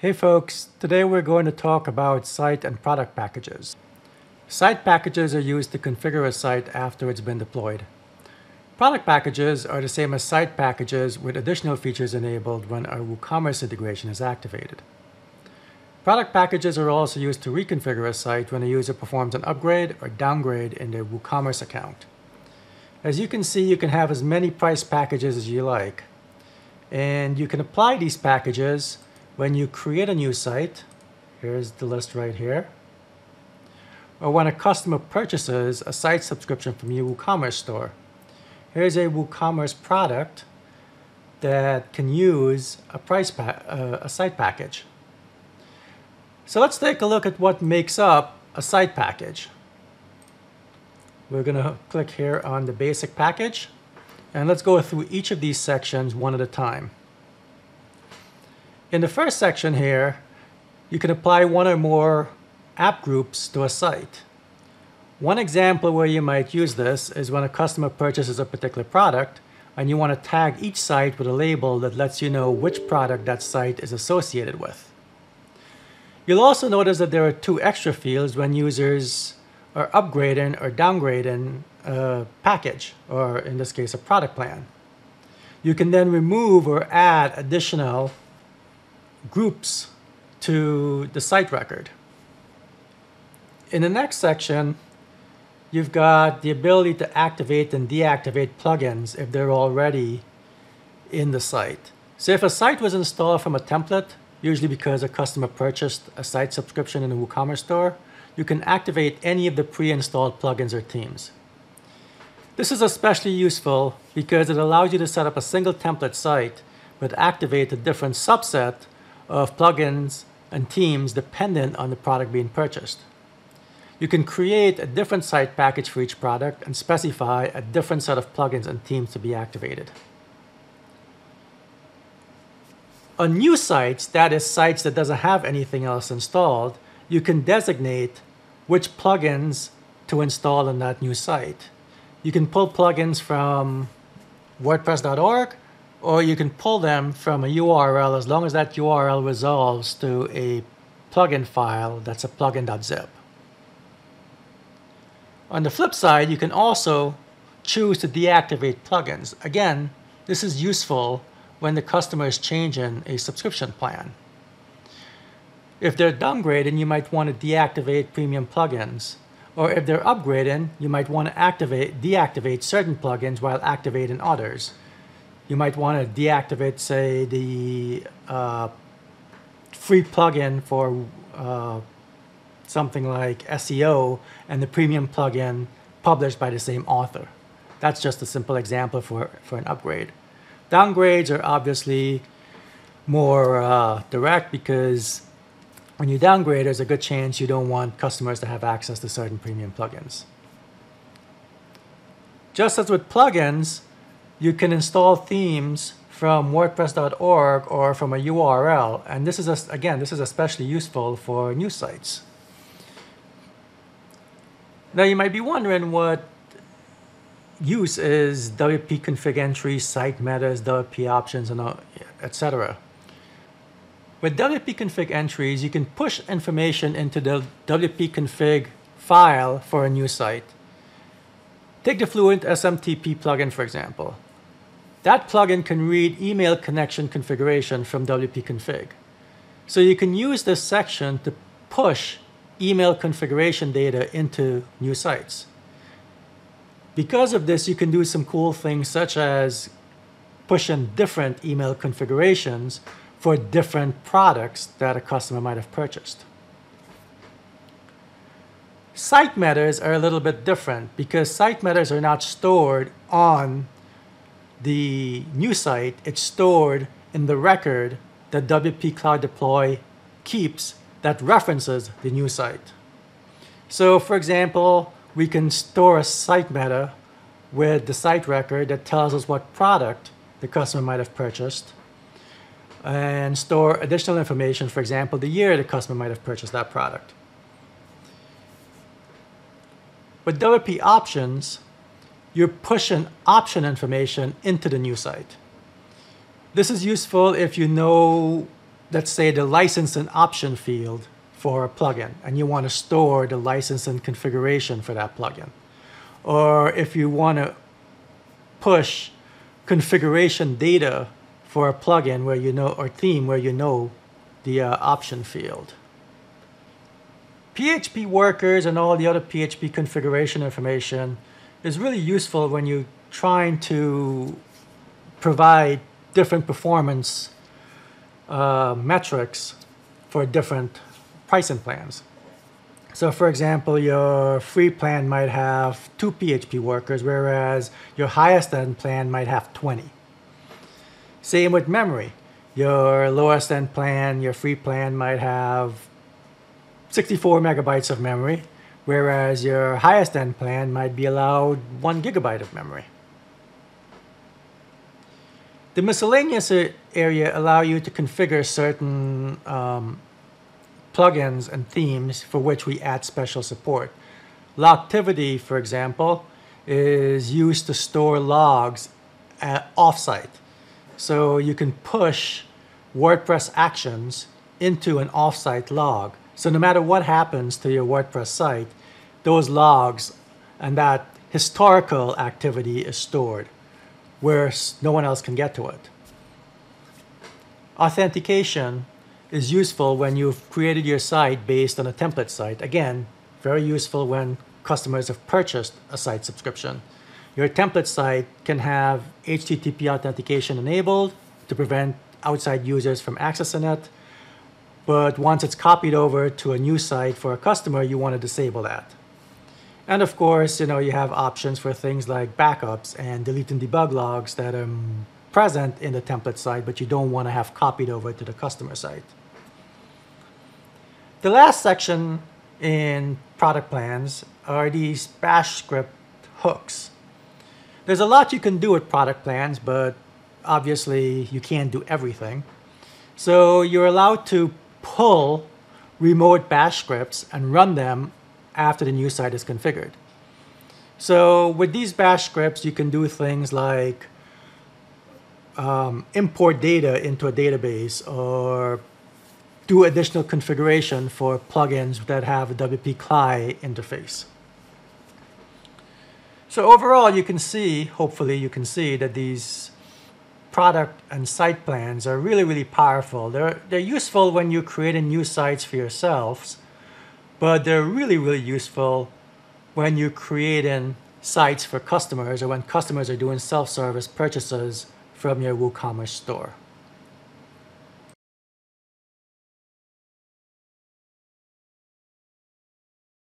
Hey folks, today we're going to talk about site and product packages. Site packages are used to configure a site after it's been deployed. Product packages are the same as site packages with additional features enabled when a WooCommerce integration is activated. Product packages are also used to reconfigure a site when a user performs an upgrade or downgrade in their WooCommerce account. As you can see, you can have as many price packages as you like. And you can apply these packages when you create a new site, here's the list right here, or when a customer purchases a site subscription from your WooCommerce store. Here's a WooCommerce product that can use a price uh, a site package. So let's take a look at what makes up a site package. We're going to click here on the basic package and let's go through each of these sections one at a time. In the first section here, you can apply one or more app groups to a site. One example where you might use this is when a customer purchases a particular product and you want to tag each site with a label that lets you know which product that site is associated with. You'll also notice that there are two extra fields when users are upgrading or downgrading a package, or in this case, a product plan. You can then remove or add additional groups to the site record. In the next section, you've got the ability to activate and deactivate plugins if they're already in the site. So if a site was installed from a template, usually because a customer purchased a site subscription in the WooCommerce store, you can activate any of the pre-installed plugins or themes. This is especially useful because it allows you to set up a single template site but activate a different subset of plugins and themes dependent on the product being purchased. You can create a different site package for each product and specify a different set of plugins and themes to be activated. On new sites, that is sites that doesn't have anything else installed, you can designate which plugins to install on that new site. You can pull plugins from WordPress.org or you can pull them from a URL as long as that URL resolves to a plugin file that's a plugin.zip. On the flip side, you can also choose to deactivate plugins. Again, this is useful when the customer is changing a subscription plan. If they're downgrading, you might want to deactivate premium plugins. Or if they're upgrading, you might want to activate, deactivate certain plugins while activating others you might want to deactivate, say, the uh, free plugin for uh, something like SEO and the premium plugin published by the same author. That's just a simple example for, for an upgrade. Downgrades are obviously more uh, direct because when you downgrade, there's a good chance you don't want customers to have access to certain premium plugins. Just as with plugins, you can install themes from wordpress.org or from a URL. And this is, a, again, this is especially useful for news sites. Now you might be wondering what use is WP config entries, site metas, WP options, and etc. With WP config entries, you can push information into the WP config file for a new site. Take the Fluent SMTP plugin, for example. That plugin can read email connection configuration from wp-config. So you can use this section to push email configuration data into new sites. Because of this, you can do some cool things such as push pushing different email configurations for different products that a customer might have purchased. Site metas are a little bit different because site metas are not stored on the new site, it's stored in the record that WP Cloud Deploy keeps that references the new site. So for example, we can store a site meta with the site record that tells us what product the customer might have purchased and store additional information, for example, the year the customer might have purchased that product. With WP options, you're pushing option information into the new site. This is useful if you know let's say the license and option field for a plugin, and you want to store the license and configuration for that plugin. Or if you want to push configuration data for a plugin where you know, or theme where you know the uh, option field. PHP workers and all the other PHP configuration information is really useful when you're trying to provide different performance uh, metrics for different pricing plans. So for example, your free plan might have two PHP workers, whereas your highest end plan might have 20. Same with memory. Your lowest end plan, your free plan might have 64 megabytes of memory, whereas your highest end plan might be allowed one gigabyte of memory. The miscellaneous area allow you to configure certain um, plugins and themes for which we add special support. Logtivity, for example, is used to store logs at offsite. So you can push WordPress actions into an offsite log. So no matter what happens to your WordPress site, those logs and that historical activity is stored where no one else can get to it. Authentication is useful when you've created your site based on a template site. Again, very useful when customers have purchased a site subscription. Your template site can have HTTP authentication enabled to prevent outside users from accessing it. But once it's copied over to a new site for a customer, you want to disable that. And of course, you know, you have options for things like backups and delete and debug logs that are present in the template site, but you don't want to have copied over to the customer site. The last section in product plans are these bash script hooks. There's a lot you can do with product plans, but obviously you can't do everything. So you're allowed to pull remote bash scripts and run them after the new site is configured. So with these bash scripts, you can do things like um, import data into a database or do additional configuration for plugins that have a WP CLI interface. So overall, you can see, hopefully you can see that these product and site plans are really, really powerful. They're, they're useful when you're creating new sites for yourselves, but they're really, really useful when you're creating sites for customers or when customers are doing self-service purchases from your WooCommerce store.